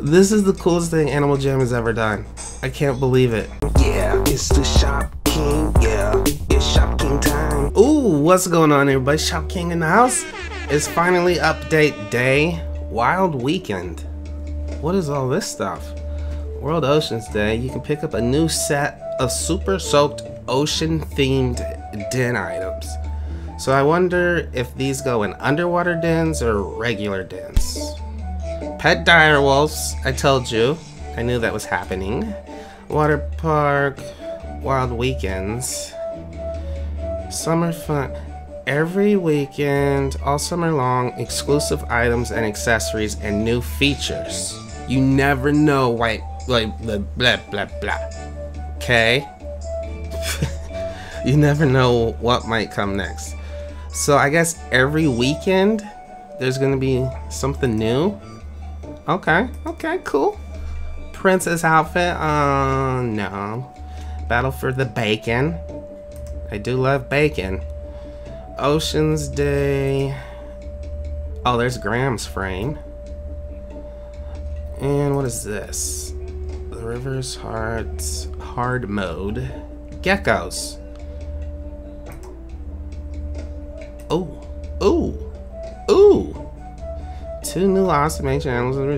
This is the coolest thing Animal Jam has ever done. I can't believe it. Yeah, it's the Shop King. Yeah, it's Shopking time. Ooh, what's going on everybody? Shopking in the house. It's finally update day. Wild weekend. What is all this stuff? World Oceans Day. You can pick up a new set of super soaked ocean themed den items. So I wonder if these go in underwater dens or regular dens. Pet dire wolves, I told you. I knew that was happening. Water park, wild weekends. Summer fun. Every weekend, all summer long, exclusive items and accessories and new features. You never know, like, like, blah, blah, blah, blah. Okay? you never know what might come next. So I guess every weekend, there's gonna be something new. Okay, okay, cool. Princess outfit, uh, no. Battle for the bacon. I do love bacon. Ocean's Day. Oh, there's Graham's frame. And what is this? The River's Hearts hard mode. Geckos. Oh, oh, ooh. Two new awesome animals. Oh,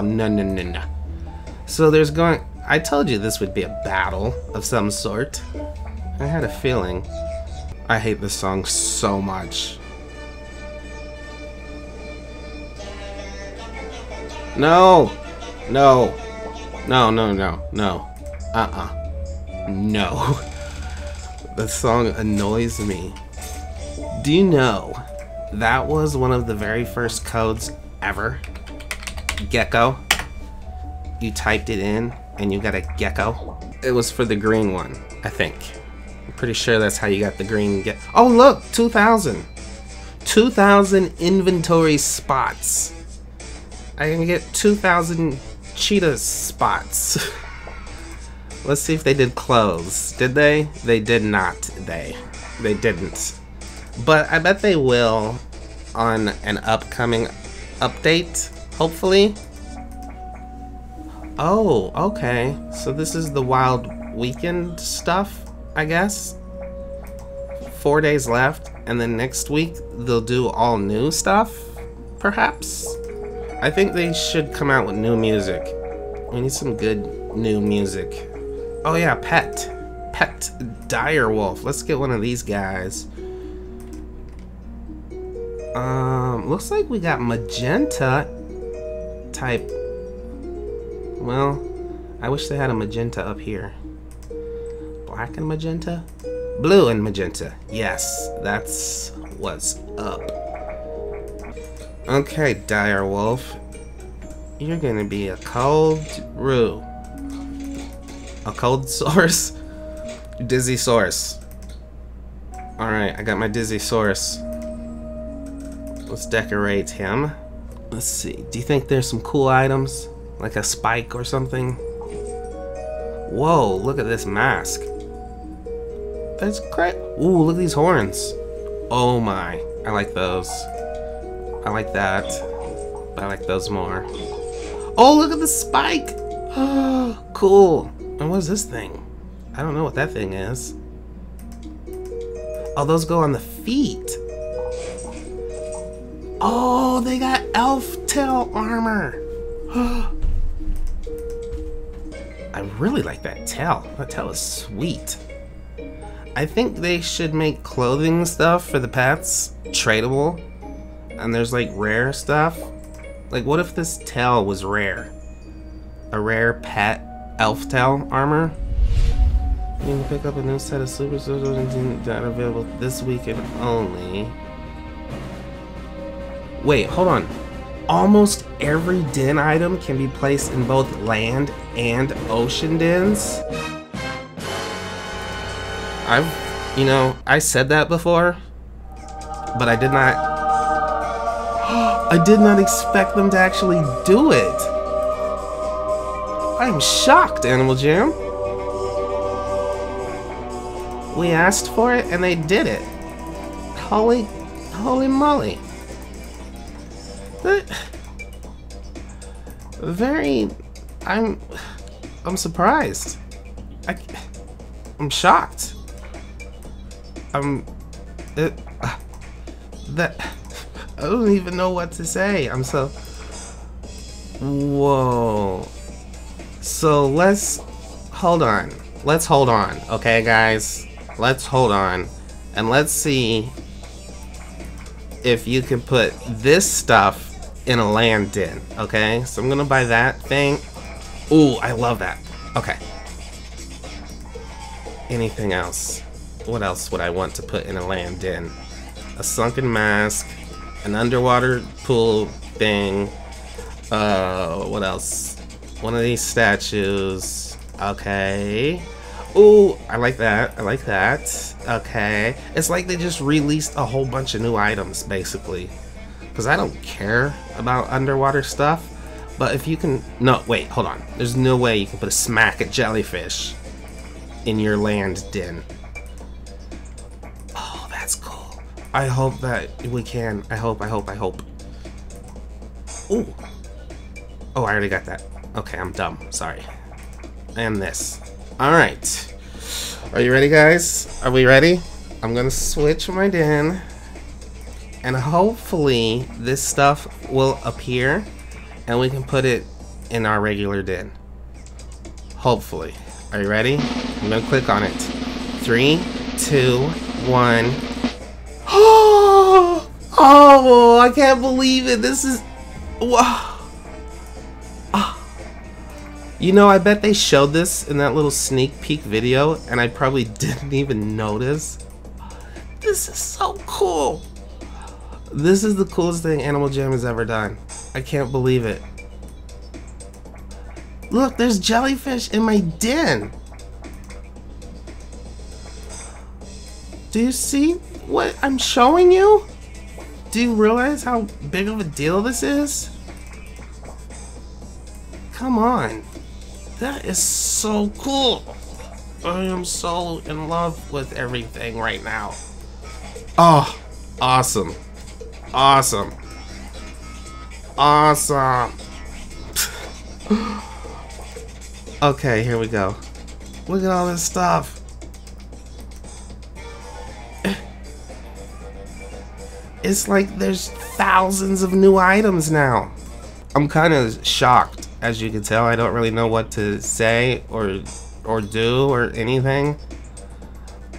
no, no, no, no. So there's going. I told you this would be a battle of some sort. I had a feeling. I hate this song so much. No! No! No, no, no, no. Uh-uh. No. the song annoys me. Do you know that was one of the very first codes ever? Gecko. You typed it in and you got a gecko. It was for the green one, I think. I'm pretty sure that's how you got the green get. Oh, look, 2,000. 2,000 inventory spots. I can get 2,000 cheetah spots. Let's see if they did clothes. Did they? They did not. They. They didn't. But I bet they will on an upcoming update, hopefully. Oh, okay. So this is the wild weekend stuff, I guess. Four days left, and then next week they'll do all new stuff, perhaps? I think they should come out with new music. We need some good new music. Oh yeah, Pet. Pet Direwolf. Let's get one of these guys. Um, looks like we got magenta type. Well, I wish they had a magenta up here. Black and magenta? Blue and magenta. Yes, that's what's up. Okay, Direwolf. You're gonna be a cold rue. A cold source? Dizzy source. Alright, I got my dizzy source. Let's decorate him. Let's see. Do you think there's some cool items? Like a spike or something? Whoa, look at this mask. That's great. Ooh, look at these horns. Oh my. I like those. I like that. But I like those more. Oh, look at the spike! Oh, cool. And what is this thing? I don't know what that thing is. Oh, those go on the feet. Oh, they got elf tail armor. I really like that tail. That tail is sweet. I think they should make clothing stuff for the pets tradable. And there's like rare stuff. Like what if this tail was rare? A rare pet elf tail armor? You can pick up a new set of super soldiers that are available this weekend only. Wait, hold on. Almost every den item can be placed in both land and ocean dens? I've, you know, I said that before, but I did not, I did not expect them to actually do it. I'm shocked, Animal Jam. We asked for it and they did it. Holy, holy moly. Very. I'm. I'm surprised. I. I'm shocked. I'm. It. Uh, that. I don't even know what to say. I'm so. Whoa. So let's. Hold on. Let's hold on, okay, guys? Let's hold on. And let's see if you can put this stuff in a land den, okay? So I'm gonna buy that thing. Ooh, I love that. Okay. Anything else? What else would I want to put in a land den? A sunken mask, an underwater pool thing. Uh, what else? One of these statues. Okay. Ooh, I like that. I like that. Okay. It's like they just released a whole bunch of new items, basically. Because I don't care about underwater stuff. But if you can... No, wait, hold on. There's no way you can put a smack at jellyfish in your land den. Oh, that's cool. I hope that we can. I hope, I hope, I hope. Ooh. Oh, I already got that. Okay, I'm dumb. Sorry. And this. Alright. Are you ready, guys? Are we ready? I'm gonna switch my den. And hopefully this stuff will appear and we can put it in our regular den. Hopefully. Are you ready? I'm gonna click on it. Three, two, one. Oh, I can't believe it. This is wow. Ah. You know, I bet they showed this in that little sneak peek video, and I probably didn't even notice. This is so cool. This is the coolest thing Animal Jam has ever done. I can't believe it. Look, there's jellyfish in my den. Do you see what I'm showing you? Do you realize how big of a deal this is? Come on. That is so cool. I am so in love with everything right now. Oh, awesome. Awesome. Awesome. okay, here we go. Look at all this stuff. It's like there's thousands of new items now. I'm kind of shocked as you can tell, I don't really know what to say or or do or anything.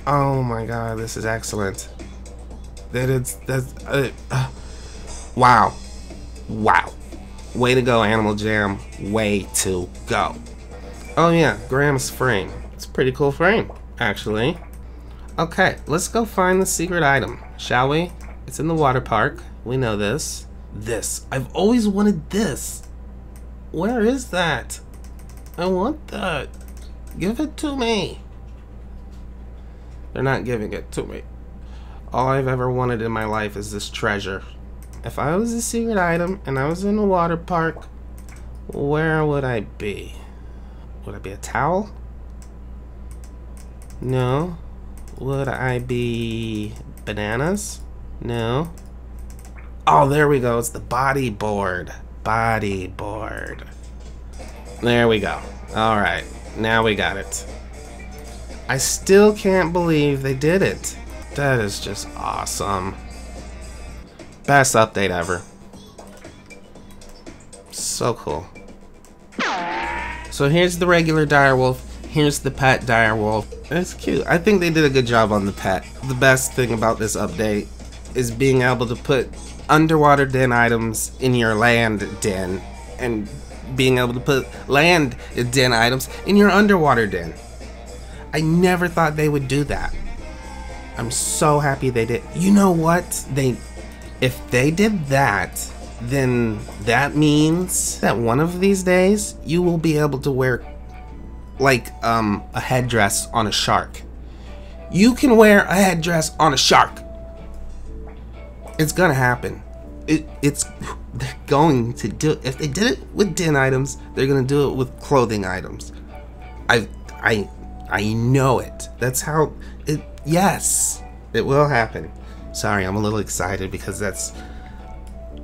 Oh my god, this is excellent. That it's that's uh, uh, wow, wow. Way to go, Animal Jam. Way to go. Oh yeah, Graham's frame. It's a pretty cool frame, actually. Okay, let's go find the secret item, shall we? It's in the water park. We know this. This. I've always wanted this. Where is that? I want that. Give it to me. They're not giving it to me. All I've ever wanted in my life is this treasure. If I was a secret item and I was in a water park, where would I be? Would I be a towel? No. Would I be bananas? No. Oh, there we go. It's the body board Body board. There we go. Alright, now we got it. I still can't believe they did it. That is just awesome. Best update ever. So cool. So here's the regular direwolf. Here's the pet direwolf. It's cute. I think they did a good job on the pet. The best thing about this update is being able to put underwater den items in your land den and being able to put land den items in your underwater den. I never thought they would do that. I'm so happy they did. You know what? They if they did that, then that means that one of these days you will be able to wear like um a headdress on a shark. You can wear a headdress on a shark. It's gonna happen. It it's they're going to do if they did it with den items, they're gonna do it with clothing items. I I I know it. That's how it yes, it will happen. Sorry, I'm a little excited because that's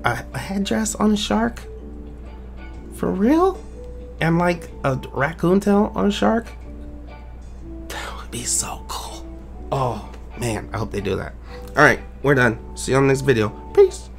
a, headdress on a shark For real? And like a raccoon tail on a shark? That would be so cool. Oh, man. I hope they do that. Alright, we're done. See you on the next video. Peace.